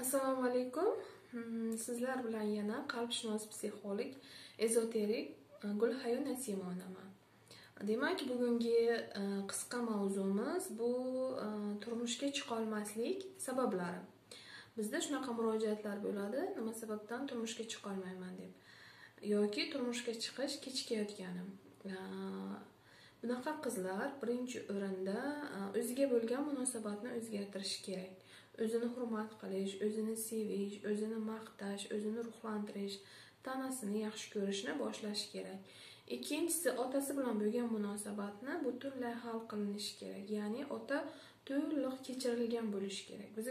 assalomu alaykum hmm, sizlar bilan yana qalbshunos psixolog ezoterik e, gulhayo nasimonaman. Demak bugungi e, qisqa mavzumiz bu e, turmushga chiqolmaslik sabablari. Bizda shunaqa murojaatlar bo'ladi nima sababdan turmushga chiqolmayman deb. Yoki turmushga chiqish kechikayotganim. Bunaqa qizlar birinchi o'rinda e, o'ziga bo'lgan munosabatni o'zgartirishi kerak. O'zini hurmat qilish o'zini sevish o'zini maqtash o'zini ruhlantirish tanasini yaxshi ko'rishni boshlashi kerak. Ikkinchisi otasi bilan bo'lgan munosabatni butunlay hal qilinishi kerak. Ya'ni ota to'liq kechirilgan bo'lishi kerak. Biz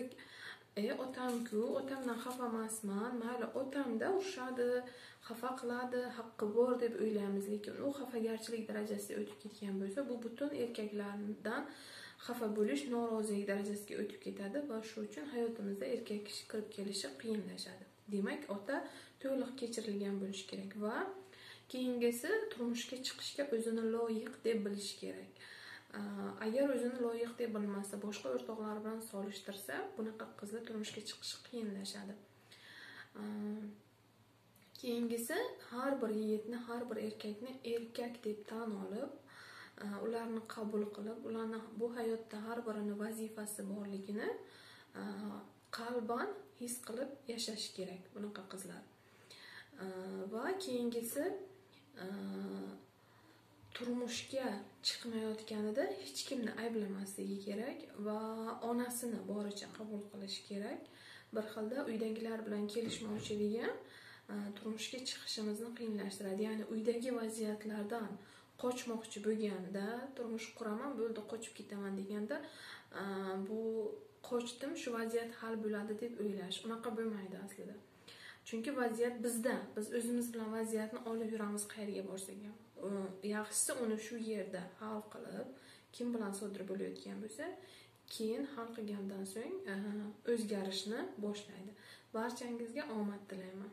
e otamku otamdan xafa emasman mayli otamda urishadi xafa qiladi haqqi bor deb o'ylaymiz lekin u xafagarchilik darajasiga o'tib ketgan bo'lsa bu butun erkaklardan xafa bo'lish norozilik darajasiga o'tib ketadi va shu uchun hayotimizda erkak kishi kirib kelishi qiyinlashadi. Demak ota to'liq kechirilgan bo'lishi kerak va keyingisi turmushga chiqishga o'zini loyiq deb bilishi kerak. Э, agar o'zini loyiq deb bilmasa boshqa o'rtoqlari bilan solishtirsa bunaqa qizlar turmushga chiqishi qiyinlashadi. Э, keyingisi har bir yigitni har bir erkakni erkak deb tan olib э, ularni qabul qilib ularni bu hayotda har birini vazifasi borligini qalban his qilib yashash kerak bunaqa qizlar. Va keyingisi turmushga chiqmayotganida hech kimni ayblamasligi kerak va onasini boricha qabul qilish kerak. Bir xilda uydagilar bilan kelishmovchiligi e, turmushga chiqishimizni qiyinlashtiradi. Ya'ni uydagi vaziyatlardan qochmoqchi bo'lganda turmush quraman bo'ldi qochib ketaman deganda e, bu qochdim shu vaziyat hal bo'ladi deb o'ylash. Unaqa bo'lmaydi aslida. Chunki vaziyat bizda. Biz o'zimiz bilan vaziyatni olib yuramiz qayerga borsak ham. Yaxshisi uni shu yerda hal qilib kim bilan sodir bo'layotgan bo'lsa keyin hal qilgandan so'ng o'zgarishni boshlaydi. Barchangizga omad tilayman.